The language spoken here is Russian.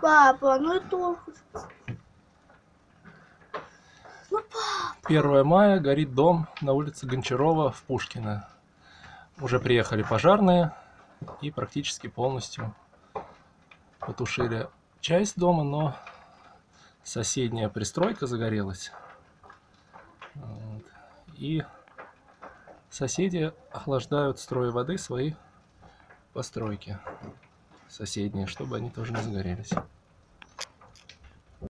Папа, ну это... Ну, папа. 1 мая горит дом на улице Гончарова в Пушкино. Уже приехали пожарные и практически полностью потушили часть дома, но соседняя пристройка загорелась. Вот. И соседи охлаждают строй воды свои постройки соседние, чтобы они тоже не загорелись.